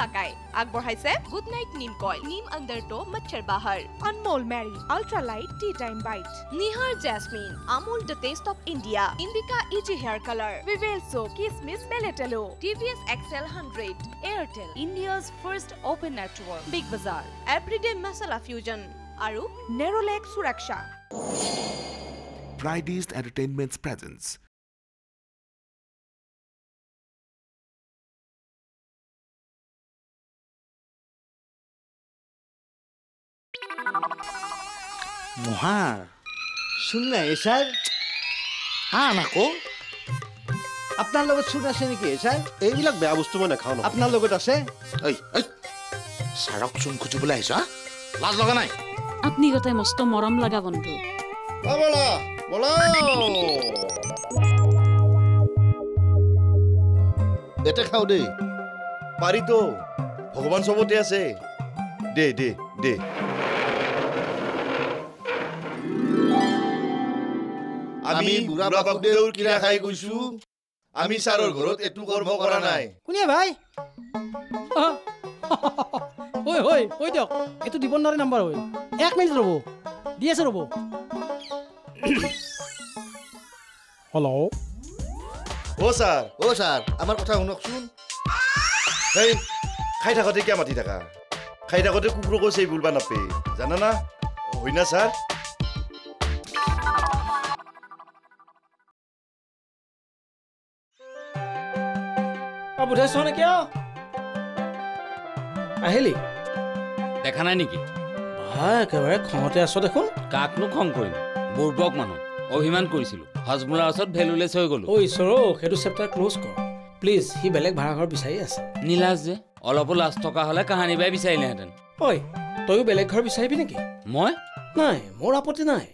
লাগাই আগবঢ়াইছে good night neem coil neem আন্ডাৰটো মচ্ছৰ বাহাৰ। Anmol Mary ultra light tea time bite. Nihar jasmine Amul the taste of India Indica easy hair colour. Vivel চো কিচমিচ মেলেটেলো। T V S Excel hundred Airtel. India's first open network. Big Bazaar everyday masala fusion আৰু Nerolac Suraksha Friday's Entertainment's Presence. মহাৰ চোন নাই sir আন আকৌ আপোনাৰ লগত চোন আছে নেকি ছাৰ এইবিলাক বেয়া বস্তু মই নাখাওঁ আপোনাৰ লগত আছে? ঐ ঐ ছাৰক চোন খুজিবলৈ আহিছ হা? লাজ লগা নাই? আপনি গোটাই মস্ত মৰম লগা বন্ধু। এতে খাওঁ দেই। পাৰিতো ভগৱান চবতে আছে। দে দে দে। আমি বুঢ়া বাপুদেউৰ কিৰা খাই গৈছো আমি ছাৰৰ ঘৰত এইটো কৰ্ম কৰা নাই কোনে ভাই ঐ ঐ ঐ দিয়ক এইটো দিবনাৰী নাম্বাৰ হয় এক মিনিট ৰ'ব দি আছো ৰ'ব হেল্ল' অ' ছাৰ অ' ছাৰ আমাৰ কথা শুনকচোন হেই খাই থাকোঁতে কিয় মাতি থাকা খাই থাকোঁতে কুকুৰকো চেই বুলবা নাপে জানানা হয় না ছাৰ বুধাইছ নেকি আহিলি? দেখা নাই নেকি? ভাই একেবাৰে খঙতে আছ দেখোন। কাকনো খং কৰিম? বুৰ্বক মানুহ অভিমান কৰিছিলো। হজমোলাৰ ওচৰত ভেলুলেছ হৈ গলো। অ ঈশ্বৰ সেইটো চেপ্টাৰ ক্ল'জ কৰ। প্লিজ সি বেলেগ ভাড়াঘৰ বিচাৰি আছে। নীলাজ যে অলপো লাজ থকা হ'লে কাহানি বাই বিচাৰিলেহেঁতেন। ঐ তয়ো বেলেগ ঘৰ বিচাৰিবি নেকি? মই? নাই মোৰ আপত্তি নাই।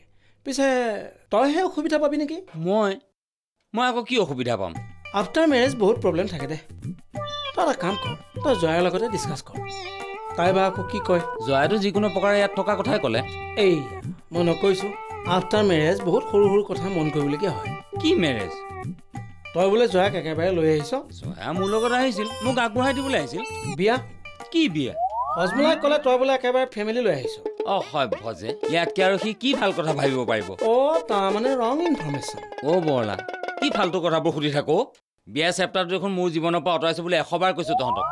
পিছে তইহে অসুবিধা পাবি নেকি? মই? মই আকৌ কি অসুবিধা পাম? আফটাৰ মেৰেজ বহুত প্ৰব্লেম থাকে দে। তই এটা কাম কৰ তই জয়াৰ লগতে ডিছকাছ কৰ। তাই বা আকৌ কি কয়? জয়াটো যিকোনো প্ৰকাৰে ইয়াত থকা কথাই ক'লে। এই মই নকৈছোঁ। আফটাৰ মেৰেজ বহুত সৰু সৰু কথা মন কৰিবলগীয়া হয়। কি মেৰেজ তই বোলে জয়াক একেবাৰে লৈ আহিছ? জয়া মোৰ লগত আহিছিল মোক আগবঢ়াই দিবলৈ আহিছিল। বিয়া? কি বিয়া? হজমলাই ক'লে তই বোলে একেবাৰে ফেমিলি লৈ আহিছ। অ হয় ভজে। ইয়াতকে আৰু সি কি ভাল কথা ভাবিব পাৰিব? অ' তাৰমানে ৰং ইনফৰ্মেশ্যন অ' বৰলা কি ফাল্টু কথাবোৰ সুধি থাকো বিয়া চেপ্টাৰটো দেখোন মোৰ জীৱনৰ পৰা আঁতৰাইছো বুলি এশবাৰ কৈছো তহঁতক।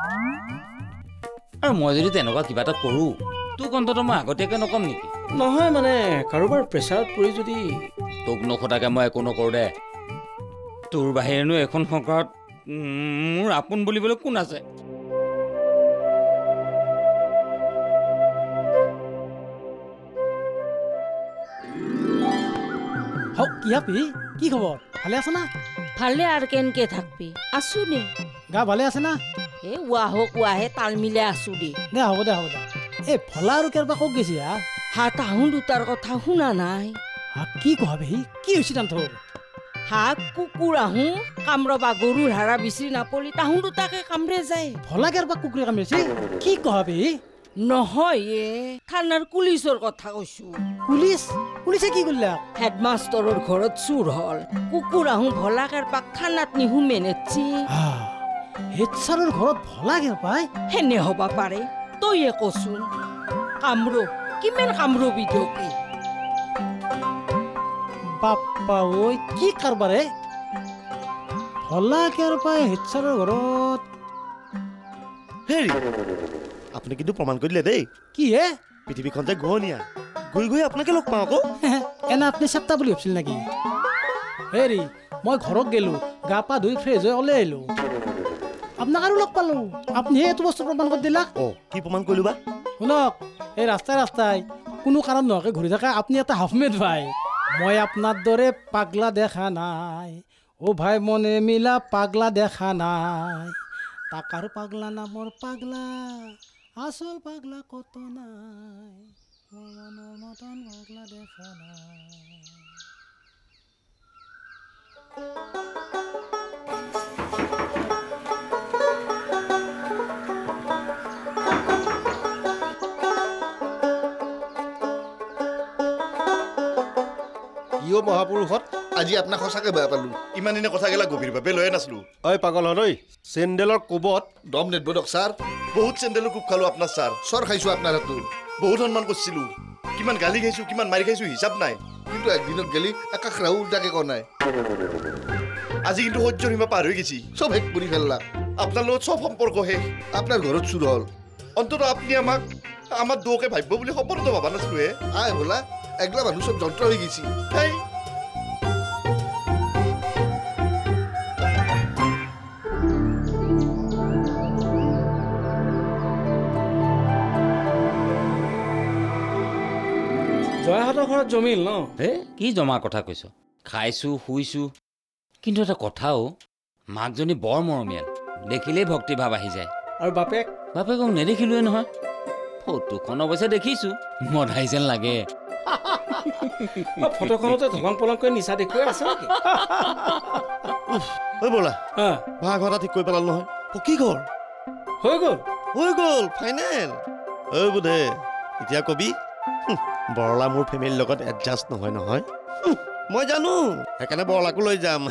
আৰু মই যদি তেনেকুৱা কিবা এটা কৰোঁ তোক অন্তত মই আগতীয়াকৈ নকম নেকি? নহয় মানে কাৰোবাৰ প্ৰেছাৰত পৰি যদি তোক নোসোধাকে মই একো নকৰোঁ দে। তোৰ বাহিৰেনো এখন সংসাৰত মোৰ আপোন বুলিবলৈ কোন আছে? হওক কি হাপি? কি খবৰ? ভালে আছে না ভালে আৰু কেনেকে থাকবি? আছো দে গা ভালে আছে না এ ৱাহক ৱাহে তাল মিলাই আছো দে। দে হ'ব দে হ'ব দে। এই ফলা আৰু কেৰবা কওক গেছি হা হা তাহোন দুটাৰ কথা শুনা নাই। হা কি কহাবে সি? কি হৈছে তান তোৰ হাক কুকুৰ আহো কামৰবা গৰুৰ হাৰা বিচাৰি নাপলি তাহোন দুটাকে কামৰে যায়। ফলা কেৰবা কুকুৰে কামৰিছে? কি কহাবে সি? নহয়। এ থানাৰ পুলিচৰ কথা কৈছো। পুলিচ? পুলিচে কি কৰিলে? হেডমাষ্টৰৰ ঘৰত চুৰ হ'ল। কুকুৰ আহো ভলা কাৰবাক থানাত নিহু মেনেছি হেড ছাৰৰ ঘৰত ভলা কেৰপাই সেনে হবা পাৰে। তইয়ে কচোন কামৰো কিমান কামৰবি দিয়কে বাপ্পা ঐ কি কাৰবাৰে? ভলা কেৰপাই হেড ছাৰৰ ঘৰত। হেৰি আপুনি কিন্তু প্ৰমাণ কৰি দিলে দেই। কি হে পৃথিৱীখন যে গহনীয়া। গৈ গৈ আপোনাকে লগ পাওঁ আকৌ এনে আপুনি চেপ্তা বুলি ভাবছিল নেকি? হেৰি মই ঘৰত গেলো গা পা ধুই ফ্ৰেছ হৈ ওলাই আহিলো। আপোনাক আৰু লগ পালো। আপুনিহে এইটো বস্তু প্ৰমাণ কৰি দিলা। অ কি প্ৰমাণ কৰিলো বা? শুনক এই ৰাস্তাই ৰাস্তাই কোনো কাৰণ নোহোৱাকৈ ঘূৰি থাকে আপুনি এটা হাফমেড ভাই। মই আপোনাৰ দৰে পাগলা দেখা নাই। অ' ভাই মনে মিলা পাগলা দেখা নাই। টাকাৰ পাগলা নামৰ পাগলা। আচল পাগলা কত নাই মোৰ মনৰ মতন পাগলা দেখা নাই ইয় মহাপুৰুষত আজি আপোনাক সঁচাকে বেয়া পালো ইমান দিনে কথাগিলা গভীৰভাৱে লৈয়ে নাছিলো ঐ পাগল ঐ চেণ্ডেলৰ কোবত দম নেদব দক ছাৰ বহুত চেণ্ডেলো কোব খালো আপোনাৰ ছাৰ। চৰ খাইছো আপোনাৰ হাতটো। বহুত সন্মান কৰিছিলো। কিমান গালি খাইছো কিমান মাৰি খাইছো হিচাপ নাই। কিন্তু একদিনত গেলি একাষ ৰাহু উল্টাকে কোৱা নাই। আজি কিন্তু সহ্যৰ সীমা পাৰ হৈ গৈছি। চব শেষ কৰি ফেললা। আপোনাৰ লগত চব সম্পৰ্ক শেষ। আপোনাৰ ঘৰত চুৰ হ'ল। অন্তত আপুনি আমাক আমাৰ দৌকে ভাবিব বুলি সপোনতো ভবা নাছিলো হে আই বোলা একলা মানুহ চব যন্ত্ৰ হৈ গৈছি। জয়াহঁতৰ ঘৰত জমিল ন? হে কি জমা কথা কৈছ? খাইছোঁ শুইছোঁ। কিন্তু এটা কথাও মাকজনী বৰ মৰমীয়াল। দেখিলেই ভক্তিভাৱ আহি যায়। আৰু বাপেক? বাপেকক নেদেখিলোৱে নহয়। ফটোখন অৱশ্যে দেখিছোঁ মধাই যেন লাগে। ফটোখনতে ধলং পলংকৈ নিচা দেখুৱাই আছে নেকি? ঐ ব'লা হা, ভাড়া ঘৰ এটা ঠিক কৰি পেলালো নহয়। পকী ঘৰ? হৈ গ'ল। হৈ গ'ল ফাইনেল। ঐ বোধে এতিয়া কবি। হুঁ, বৰলা মোৰ ফেমিলিৰ লগত এডজাষ্ট নহয় নহয়। মই জানো। সেইকাৰণে বৰলাকো লৈ যাম।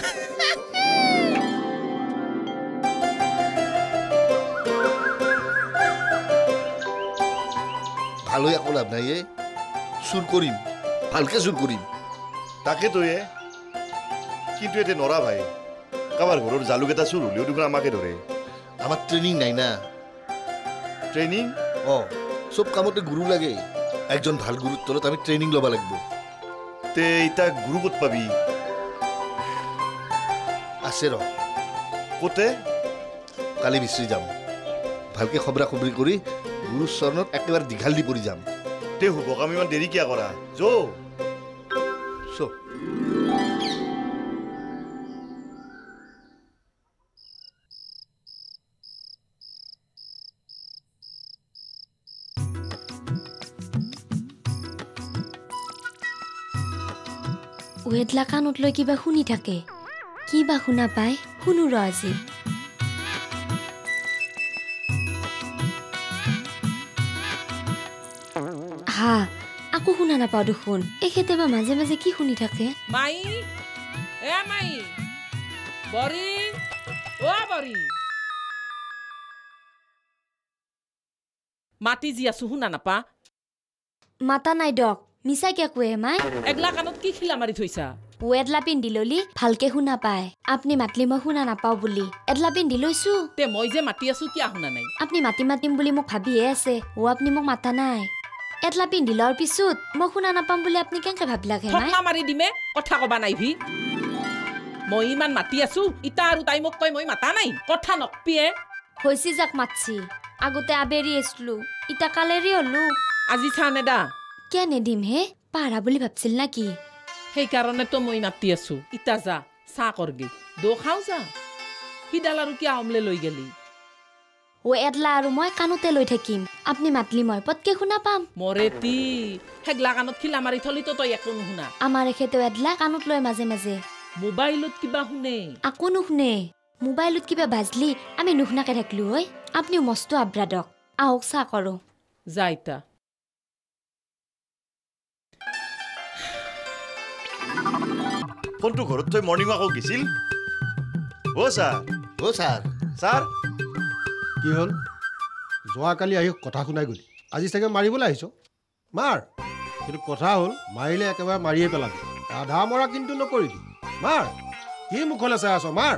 ভাল একো লাভ নাই এ। চুৰ কৰিম ভালকে চুৰ কৰিম। তাকেতো এ। কিন্তু এতিয়া নৰা ভাই কাৰোবাৰ ঘৰৰ জালুক এটা চুৰ হ'লেও দেখোন আমাকে ধৰে। আমাৰ ট্ৰেইনিং নাই না। ট্ৰেইনিং অ চব কামতে গুৰু লাগে। একজন ভাল গুৰুৰ তলত আমি ট্ৰেইনিং ল'ব লাগিব। তে এতিয়া গুৰু ক'ত পাবি? আছে ৰ। ক'তে? কালি বিচাৰি যাম। ভালকে খবৰা খবৰি কৰি গুৰুৰ চৰণত একেবাৰে দীঘাল দি পৰি যাম। তে শুভ কাম ইমান দেৰি কিয় কৰা? যৌ! ৱেদলা কাণত লৈ কিবা শুনি থাকে। কি বা শুনা পায় শুনো ৰ আজি। হা আকৌ শুনা নাপাওঁ দেখোন। এখেতে বা মাজে মাজে কি শুনি থাকে? মাই এ মাই বৰি অ বৰি। মাতি যি আছো শুনা নাপা। মাতা নাই দক মিছাই কিয় কোৱে মাই? এগলা কাণত কি খিলা মাৰি থৈছা? ৱেদলা পিন্ধি ললি ভালকে শুনা পায়। আপুনি মাতলি মই শুনা নাপাওঁ বুলি। এদলা পিন্ধি লৈছো। তে মই যে মাতি আছো কিয় শুনা নাই? আপুনি মাতি মাতিম বুলি মোক ভাবিহে আছে। অ আপুনি মোক মাতা নাই। এটলা পিন্ধি লোৱাৰ পিছত মই শুনা নাপাম বুলি আপুনি কেনেকে ভাবিলাক মাই? মাৰি দিমে কথা কবা নাই ভি। মই ইমান মাতি আছো ইতা আৰু তাই মোক কয় মই মাতা নাই। কথা নকপিয়ে হৈছি যাক মাতছি। আগতে আবেৰি আছিলো ইটা কালেৰি হলো। আজি চাহ নেদা? কিয় নেদিম হে? পাৰা বুলি ভাবছিল না কি সেইকাৰণেতো মই মাতি আছো। ইতা যা চাহ কৰগি। দৌ খাওঁ যা। সিডাল আৰু কিয় আমলে লৈ গেলি? অ এটলা আৰু মই কাণতে লৈ থাকিম। আপুনি মাতলি মই পতকে শুনা পাম। মৰেতি সেগলা কাণত খিলা মাৰি থলিতো তই একো নুশুনা। আমাৰ এখেতেও এডলা কাণত লয় মাজে মাজে। মোবাইলত কিবা শুনে? আকৌ নুশুনে। মোবাইলত কিবা বাজলি আমি নুশুনাকে থাকিলো ঐ আপুনিও মস্ত আব্ৰাদক। আহক চাহ কৰো। যা ইতা। ফোনটো ঘৰত থৈ মৰ্ণিং ৱাকত গৈছিল? অ' ছাৰ। অ' ছাৰ। ছাৰ? কি হ'ল? যোৱাকালি আহি কথা শুনাই গ'লি। আজি চাগে মাৰিবলৈ আহিছ? মাৰ। কিন্তু কথা হ'ল মাৰিলে একেবাৰে মাৰিয়ে পেলাবি। আধা মৰা কিন্তু নকৰিবি। মাৰ। কি মুখলৈ চাই আছ? মাৰ।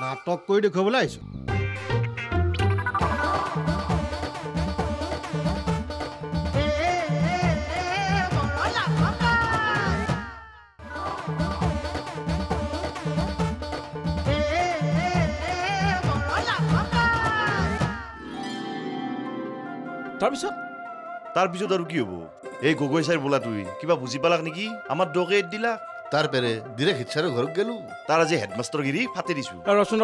নাটক কৰি দেখুৱাবলৈ আহিছ? তাৰপিছত? তাৰপিছত আৰু কি হ'ব? এই গগৈ ছাৰ বোলা তুই কিবা বুজি পালাক নেকি? আমাৰ দকে এড দিলাক। তাৰ পেৰে ডিৰেক্ট হিচাৰৰ ঘৰত গেলো। তাৰ আজি হেডমাষ্টৰ গিৰি ফাটি দিছো। ৰচোন।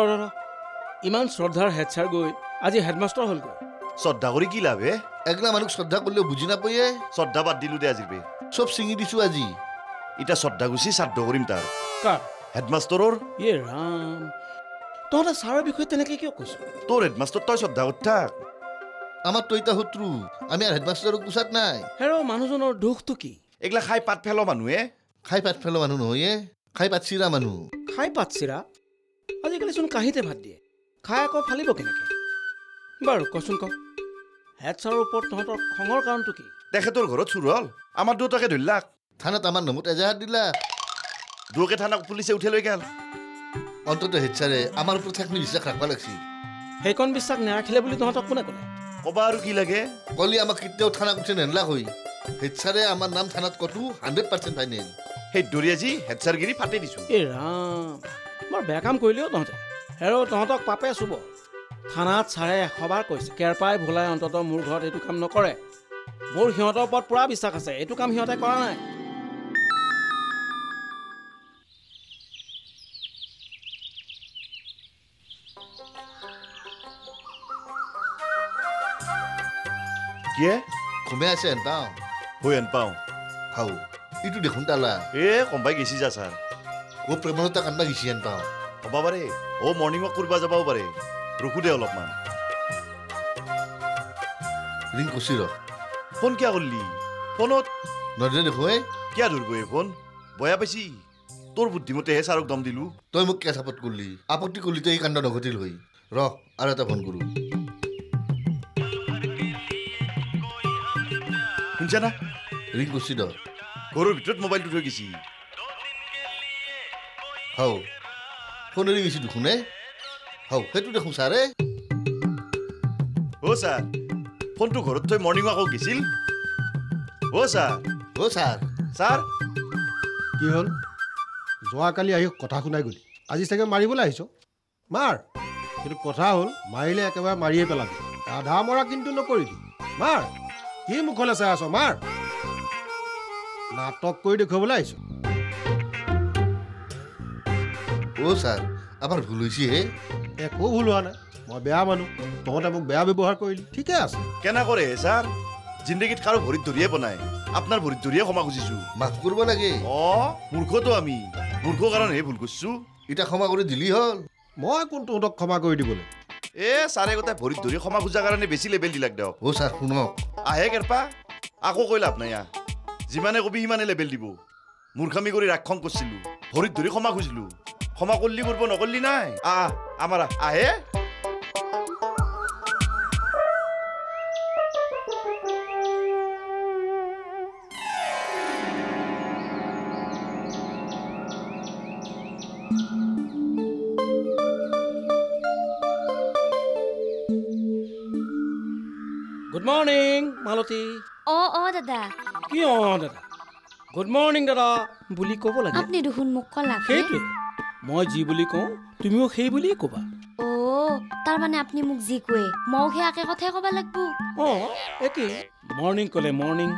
ইমান শ্ৰদ্ধাৰ হেড ছাৰ গৈ আজি হেডমাষ্টাৰ হ'লগৈ। শ্ৰদ্ধা কৰি কি লাভ হে? একলা মানুহক শ্ৰদ্ধা কৰিলেও বুজি নাপায়ে। শ্ৰদ্ধা বাদ দিলো দে আজিৰ পে। চব ছিঙি দিছো আজি। এতিয়া শ্ৰদ্ধা গুচি শ্ৰাদ্ধ কৰিম তাৰ। কাৰ? হেডমাষ্টৰৰ? ইয়ে ৰাম। তহঁতে ছাৰৰ বিষয়ে তেনেকৈ কিয় কৈছ? তোৰ হেডমাষ্টৰ তই শ্ৰদ্ধা কৰি থাক। আমাৰ তইতা শত্ৰু আমি আৰু হেডমাষ্টাৰক পোছাত নাই। হেৰ মানুহজনৰ দোষটো কি? এইগিলা খাই পাত ফেলো মানুহে। খাই পাত ফেলোৱা মানুহ নহয় খাই পাত চিৰা মানুহ। খাই পাত চিৰা? আজিকালি চোন কাঁহীতে ভাত দিয়ে। খাই আকৌ ফালিব কেনেকৈ? বাৰু কচোন ক হেড ছাৰৰ ওপৰত তহঁতৰ খঙৰ কাৰণটো কি? তেখেতৰ ঘৰত চুৰ হ'ল। আমাৰ দুটাকে ধৰিলাক থানাত আমাৰ নামত এজাহাৰ দিলা। দুয়োকে থানাক পুলিচে উঠাই লৈ গেল। অন্তত হেড ছাৰে আমাৰ ওপৰত থাকনি বিশ্বাস ৰাখবা লাগছিল সেইকণ বিশ্বাস নাৰাখিলে বুলি তহঁতক কোনে ক'লে? ক'বা আৰু কি লাগে? কলি আমাক কেতিয়াও থানাক উঠি নেনলাক হৈ। হেড ছাৰে আমাৰ নাম থানাত কতো হাণ্ড্ৰেড পাৰ্চেণ্ট ফাইনেল সেই দৰি আজি হেডচাৰগিৰি ফাটি দিছোঁ। এই ৰাম বৰ বেয়া কাম কৰিলিও তহঁতে। হেৰ' তহঁতক পাপে চুব। থানাত ছাৰে এশবাৰ কৈছে কেৰপাই ভোলাই অন্তত মোৰ ঘৰত এইটো কাম নকৰে। মোৰ সিহঁতৰ ওপৰত পূৰা বিশ্বাস আছে এইটো কাম সিহঁতে কৰা নাই। কিয়ে ঘুমে আছে হেন পাওঁ হৈ হেন পাওঁ হাও ইটো দেখোন তালা এ কম্বাই গেছি যা ছাৰ অ প্ৰেমলতা কান্দা গেছি হেন পাওঁ হ'ব পাৰে অ মৰ্ণিং ৱাক কৰিব যাবও পাৰে ৰখো দে অলপমান ৰিং কচি ৰ ফোন কিয় কৰিলি ফোনত নদীৰে দেখো এই কিয় ধৰিব এই ফোন বয়া পাইছি তোৰ বুদ্ধিমতেহে ছাৰক দম দিলোঁ তই মোক কিয় কৰিলি আপত্তি কৰিলি তই এই কাণ্ড নঘটিল হৈ ৰ আৰু এটা ফোন কৰোঁ শুনছা না ৰিং কচি ৰ ঘৰৰ ভিতৰত মোবাইলটো থৈ গৈছি। হাও। ফোন এৰি গৈছি দেখোন হাও সেইটো দেখোন ছাৰে অ' ছাৰ ফোনটো ঘৰত থৈ মৰ্ণিং ৱাকত গৈছিল। অ' ছাৰ অ' ছাৰ ছাৰ কি হ'ল? যোৱাকালি আহি কথা শুনাই গ'লি। আজি চাগে মাৰিবলৈ আহিছ? মাৰ। কিন্তু কথা হ'ল মাৰিলে একেবাৰে মাৰিয়ে পেলাবি। আধা মৰা কিন্তু নকৰিবি। মাৰ। কি মুখলৈ চাই আছ মাৰ। নাটক কৰি দেখুৱাবলৈ আহিছ। অ' ছাৰ আমাৰ ভুল হৈছে হে। একো ভুল হোৱা নাই। মই বেয়া মানুহ। তহঁতে মোক বেয়া ব্যৱহাৰ কৰিলি। ঠিকে আছে। কেনে কৰে হে ছাৰ? জিন্দগীত কাৰো ভৰিত ধৰিয়ে বনাই আপোনাৰ ভৰিত ধৰিয়ে ক্ষমা খুজিছোঁ। মাফ কৰিব লাগে। অঁ মূৰ্খটো আমি। মূৰ্খ কাৰণেহে ভুল কৰিছোঁ। এতিয়া ক্ষমা কৰি দিলি হ'ল। মই কোন তহঁতক ক্ষমা কৰি দিবলৈ? এ ছাৰে গোটাই ভৰিত ধৰি ক্ষমা খোজাৰ কাৰণে বেছি লেবেল দিলাক দিয়ক। অ' ছাৰ শুনক। আহে কেৰপা আকৌ কৈ লাভ নাই যিমানে কবি সিমানে লেবেল দিব। মূৰ্খামি কৰি ৰাক্ষং কৰিছিলোঁ ভৰিত ধৰি ক্ষমা খুজিলোঁ। ক্ষমা কৰিলি কৰিব নকৰিলি নাই। আহ আমাৰ আহ। দাদা। কি অঁ দাদা? গুড মৰ্ণিং দাদা। বুলি ক'ব লাগে। আপুনি দেখোন মোক কলাকে সেইটোৱে। মই যি বুলি কওঁ তুমিও সেই বুলিয়ে ক'বা। অ তাৰমানে আপুনি মোক যি ময়ো সেই একে কথাই ক'ব লাগব। অঁ একেই। মৰ্ণিং ক'লে মৰ্ণিং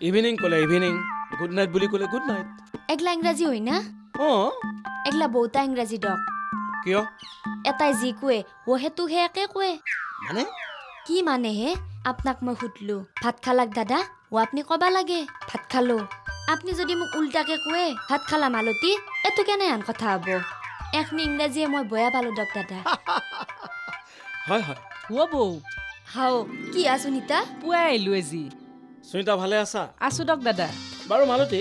ইভিনিং ক'লে ইভিনিং গুড নাইট বুলি ক'লে গুড নাইট এগলা ইংৰাজী হয় না? অঁ। এগলা বহুতা ইংৰাজী দক কিয়? এটাই যি কোৱে অ সেইটো সেই একে কোৱে মানে? কি মানে হে? আপোনাক মই সুধলো। ভাত খালাক দাদা? অ আপুনি ক'বা লাগে। ভাত খালো। আপুনি যদি মোক উল্টাকে কোৱে ভাত খালা মালতী এইটো কেনে আন কথা হ'ব? এখনি ইংৰাজীয়ে মই বয়া পালো দক দাদা হয় হয়। হ'ব বৌ। হাও কি আ সুনীতা? পুৱাই আহিলোঁ আজি। সুনীতা ভালে আছা? আছোঁ দক দাদা বাৰু মালতী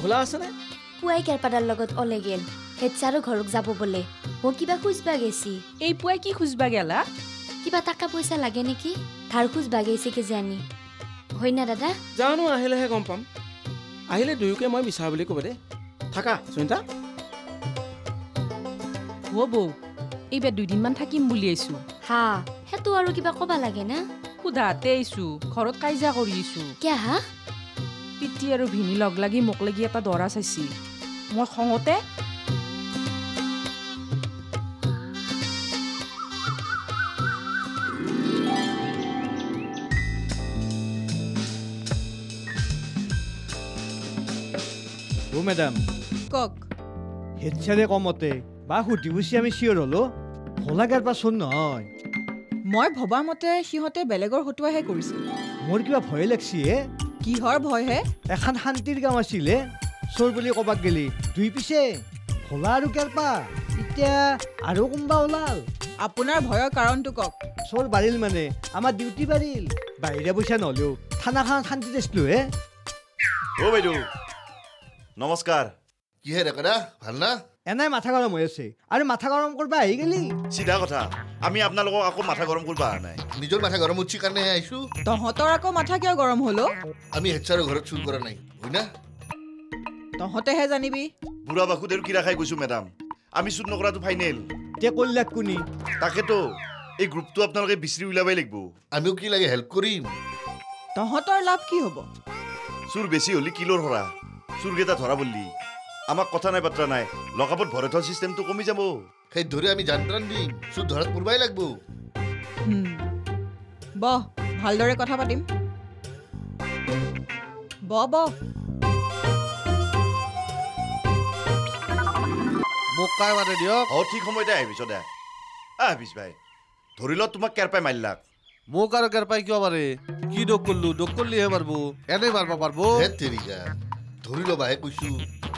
ভোলা আছেনে? পুৱাই কেৰপাদাৰ লগত ওলাই গেল। হেড ছাৰো ঘৰক যাব বোলে। অ কিবা খুজবা গেছি। এই পুৱাই কি খুজবা গেলা? কিবা টকা পইচা লাগে নেকি? ধাৰ খুজবা গেছি কিজানি না দাদা? জানো আহিলেহে গম পাম। আহিলে দুয়োকে মই বিচাৰ বুলি ক'ব দে থাকা সুনীতা। হ'ব বৌ এইবাৰ দুদিনমান থাকিম বুলি আহিছোঁ। হা সেইটো আৰু কিবা ক'বা লাগে না? সোধাতে আহিছোঁ ঘৰত কাজিয়া কৰি আহিছোঁ কিয় হা? পিতৃ আৰু ভিনী লগ লাগি মোক লাগি এটা দৰা চাইছি মই খঙতে মেডাম কওক হেডচাৰে কমতে বা সুধি পুচি আমি চিঞৰ হলো। ভোলাগাৰ পাচোন নহয়। মই ভবা মতে সিহঁতে বেলেগৰ হতুৱাহে কৰিছিল মোৰ কিবা ভয়ে লাগছি হে কিহৰ ভয় হে? এখন শান্তিৰ গাঁও আছিলে। চোৰ বুলি ক'বাক গেলি দুই পিছে। ভোলা আৰু কেৰপা এতিয়া আৰু কোনোবা ওলাল? আপোনাৰ ভয়ৰ কাৰণটো কওক। চোৰ বাঢ়িল মানে আমাৰ ডিউটি বাঢ়িল বাহিৰা পইচা নহ'লেও থানাখন শান্তিত আছিলো হে। অ' বাইদেউ। নমস্কাৰ। কিহে ডেকাদা ভাল না? এনাই মাথা গৰম হৈ আছে। আৰু মাথা গৰম কৰিব আহি গেলি চিধা কথা আমি আপোনালোকক আকৌ মাথা গৰম কৰিব অহা নাই। নিজৰ মাথা গৰম উঠছি কাৰণেহে আহিছো। তহঁতৰ আকৌ মাথা কিয় গৰম হলো আমি হেড ছাৰৰ ঘৰত চুৰ কৰা নাই হয় না? তহঁতেহে জানিবি। বুঢ়া বাসুদেৰ কিৰা খাই গৈছো মেডাম। আমি চুৰ নকৰাটো ফাইনেল। তে কল্যাক কোনি। তাকেতো এই গ্ৰুপটো আপোনালোকে বিচাৰি উলিয়াবই লাগিব। আমিও কি লাগে হেল্প কৰিম? তহঁতৰ লাভ কি হ'ব? চুৰ বেছি হ'লে কিলোৰ হৰা। চুৰকেইটা ধৰা বললি। আমাক কথা নাই বাত্ৰা নাই। লকাপত ভৰাই থোৱা চিষ্টেমটো কমি যাব। সেই ধৰি আমি জান প্ৰাণ দিম চুৰ ধৰাত পূৰ্বাই লাগব। বহ ভালদৰে কথা পাতিম। বহ বহ। মোক কাই মাতে দিয়ক? অ ঠিক সময়তে আহিবিছ দে আহ বিছ ভাই। ধৰি ল তোমাক কেৰ পাই মাৰিলাক। মোক আৰু কেৰ পাই কিয় মাৰে? কি দোষ কৰিলো? দোষ কৰিলেহে মাৰিব। এনেই মাৰিব পাৰিব। ধৰি ল'বাহে কৈছো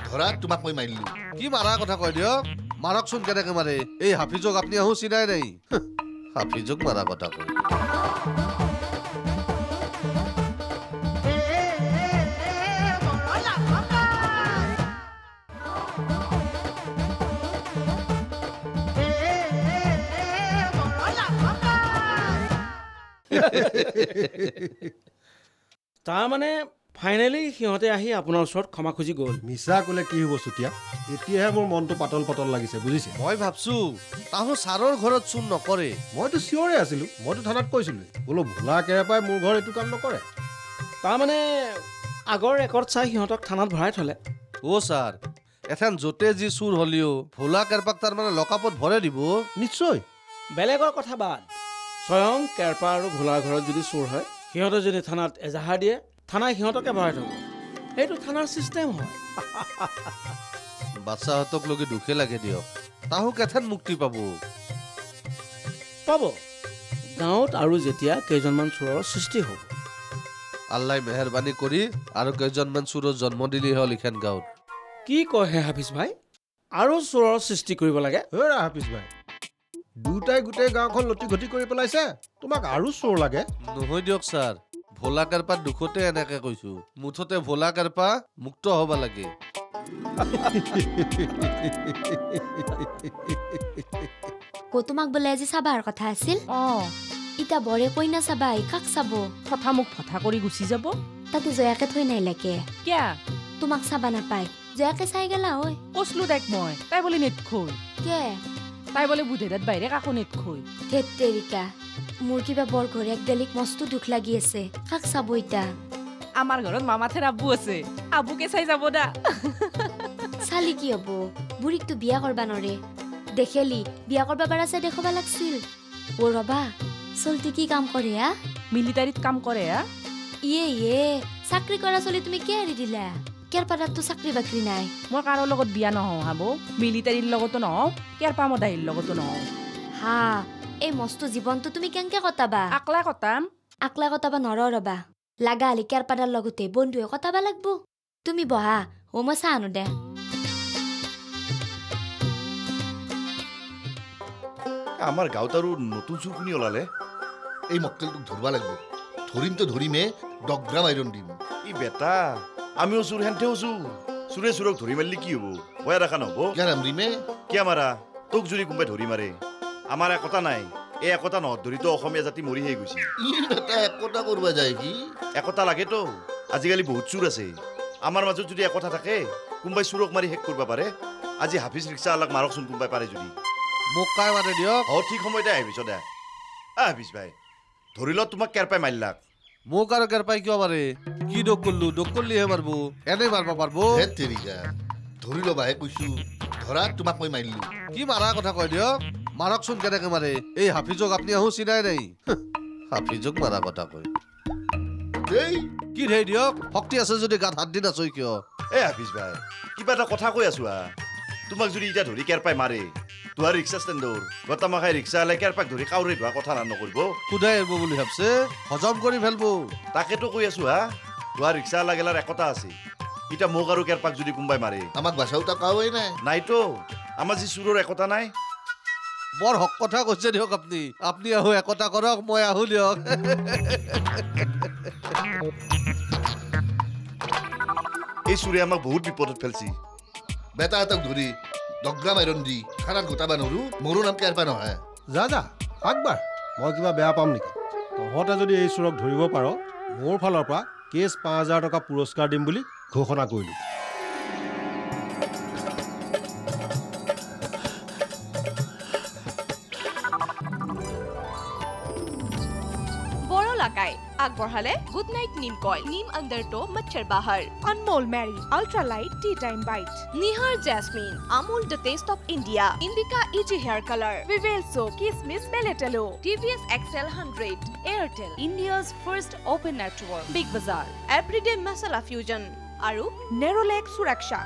ধৰা তোমাক মই মাৰিলো কি মাৰা কথা কয় দিয়ক? মাৰকচোন কেনেকে মাৰে? এই হাফিজক আপুনি আহো চিনাই নাই। হাফিজক মাৰা কথা কয়। তাৰমানে ফাইনেলি সিহঁতে আহি আপোনাৰ ওচৰত ক্ষমা খুজি গ'ল। মিছা ক'লে কি হ'ব চুতীয়া? এতিয়াহে মোৰ মনটো পাতল পাতল লাগিছে বুজিছে? মই ভাবছো তাহো ছাৰৰ ঘৰত চুৰ নকৰে। মইতো চিঞৰে আছিলো মইতো থানাত কৈছিলো বোলো ভোলা কেৰেপাই মোৰ ঘৰ এইটো কাম নকৰে। তাৰমানে আগৰ ৰেকৰ্ড চাই সিহঁতক থানাত ভৰাই থ'লে। অ' ছাৰ এথেন য'তে যি চুৰ হ'লেও ভোলা কেৰপাক তাৰমানে লকাপত ভৰাই দিব। নিশ্চয়। বেলেগৰ কথা বাদ স্বয়ং কেৰপা আৰু ভোলাৰ ঘৰত যদি চোৰ হয় সিহঁতে যদি থানাত এজাহাৰ দিয়ে থানাই সিহঁতকে ভৰাই থ'ব। এইটো থানাৰ ছিষ্টেম হয়। বাচ্চাহঁতক লগি দুখে লাগে দিয়ক। তাহোক এথেন মুক্তি পাব? পাব। গাঁৱত আৰু যেতিয়া কেইজনমান চোৰৰ সৃষ্টি হ'ব। আল্লাই মেহৰবানী কৰি আৰু কেইজনমান চোৰৰ জন্ম দিলেই হ'ল ইখান গাঁৱত। কি কয় হে হাফিজ ভাই? আৰু চোৰৰ সৃষ্টি কৰিব লাগে? হেৰা হাফিজ ভাই দুটাই গোটেই গাঁওখন লটি ঘটি কৰি পেলাইছে। তোমাক আৰু চোৰ লাগে? নহয় দিয়ক ছাৰ ভোলা কেৰপাৰ দুখতে এনেকে কৈছো। মুঠতে ভোলা কেৰপা মুক্ত হ'ব লাগে। তোমাক বোলে আজি চাবাৰ কথা আছিল? অ। ইতা বৰে কৈ নাচাবা কাক চাব? ফঠা মোক ফঠা কৰি গুচি যাব। তাতে জয়াকে থৈ নাইলাকে কিয়া? তোমাক চাবা নাপায়। জয়াকে চাই গেলা ঐ কৈছিলো তাইক মই তাই বোলে নেটখৈ কে তাই বোলে বুধেৰাত বাহিৰে কাকো নেটখৈ ধেত তেৰিকা মোৰ কিবা বৰ ঘৰীয়াক গেলিক মস্ত দুখ লাগি আছে। কাক চাব ইতা? আমাৰ ঘৰত মামাথেৰ আবু আছে। আবুকে চাই যাব দা। চালি কি হব? বুঢ়ীকতো বিয়া কৰবা নৰে। দেখেলি বিয়া কৰবা পাৰা চাই দেখুৱাবা লাগছিল। অ ৰবা চলতি কি কাম কৰে হা মিলিটাৰীত কাম কৰে হা ইয়ে ইয়ে চাকৰি কৰা চলি তুমি কিয় এৰি দিলা? কেৰপাৰাততো চাকৰি বাকৰি নাই? মই কাৰো লগত বিয়া নহওঁ হাবো। মিলিটাৰীৰ লগতো নহওঁ কেৰপা মদাহীৰ লগতো নহওঁ। হা এই মস্ত জীৱনটো তুমি কেনেকে কটাবা? আকলা কটাম। আকলা কটাবা নৰ ৰবা। লাগা হলি কেৰপাৰাৰ লগতে বন্ধুৱে কটাবা লাগব। তুমি বহা অ মই চাহ আনো দে। আমাৰ গাঁৱত আৰু নতুন চুৰ কোনি ওলালে। এই মক্কেলটোক ধৰবা লাগব। ধৰিমতো ধৰিমে দগ্ৰাম আইৰণ দিম। ই বেটা আমিও চুৰ হেনতেও চুৰ চুৰে চুৰক ধৰি মাৰিলে কি হ'ব ভয়া দেখা নহ'ব কিয় মাৰা তোক যদি কোনোবাই ধৰি মাৰে আমাৰ একতা নাই এই একতা নহত ধৰিতো অসমীয়া জাতি মৰিহে গৈছে একতা কৰবা যায় কি একতা লাগেতো আজিকালি বহুত চুৰ আছে আমাৰ মাজত যদি একতা থাকে কোনোবাই চুৰক মাৰি শেষ কৰিব পাৰে আজি হাফিজ ৰিক্সাৱালাক মাৰকচোন কোনোবাই পাৰে যদি মোক কাই মাতে দিয়ক অ ঠিক সময়তে আহিবিছ দে আহ হাফিজ ভাই ধৰি ল তোমাক কেৰ পাই মাৰিলাক মোক আৰু কেৰপাই কিয় মাৰে কি দোষ কৰিলো দোষ কৰিলেহে মাৰিব এনেই মাৰিব পাৰিব হে ধৰি ল'বাহে কৈছো ধৰা তোমাক মই মাৰিলো কি মাৰা কথা কয় দিয়ক মাৰকচোন কেনেকে মাৰে এই হাফিজক আপুনি আহো চিনাই নাই হাফিজক মাৰা কথা কয় দেই কি ধেই দিয়ক শক্তি আছে যদি গাত হাত দি নাচই কিয় এ হাফিজ ভাই কিবা এটা কথা কৈ আছো আ তোমাক যদি এতিয়া ধৰি কেৰ পাই মাৰে তোমাৰ ৰিক্সা ষ্টেণ্ডৰ গতামাখাই ৰিক্সাৱালাই কেৰ পাক ধৰি কাউৰে ধোৱা কথা না নকৰিব? সুধাই এৰিব বুলি ভাবছে হজম কৰি ফেলব। তাকেতো কৈ আছো হা? তোমাৰ ৰিক্সাৱালা গেলাৰ একতা আছে। এতিয়া মোক আৰু কেৰ পাক যদি কোনোবাই মাৰে? আমাক বাচাও তাকাওৱে নাই। নাইতো। আমাৰ যি চুৰৰ একতা নাই। বৰ হক কথা কৈছে দিয়ক আপুনি। আপুনি আহো একতা কৰক মই আহো দিয়ক। এই চুৰে আমাক বহুত বিপদত ফেলছি। বেটা এটাক ধৰি দগ্ৰাম আইৰণ দি খানাত গোটাবা নৰো মোৰো নাম কেৰপা নহয় যা যা আকবাৰ মই কিবা বেয়া পাম নেকি তহঁতে যদি এই চোৰক ধৰিব পাৰ মোৰ ফালৰ পৰা কেছ পাঁচ হাজাৰ টকা পুৰস্কাৰ দিম বুলি ঘোষণা কৰিলোঁ আগবঢ়ালে good night neem coil neem under টো মচ্ছৰ বাহাৰ Anmol Mary. Ultra Light tea time bite Nihar jasmine Amul the taste of India Indica easy hair colour Vivel so কিসমিস বেলেটেলো TVS Excel hundred Airtel India's first open network Big Bazaar everyday মশলা fusion আর Nerolac সুরক্ষা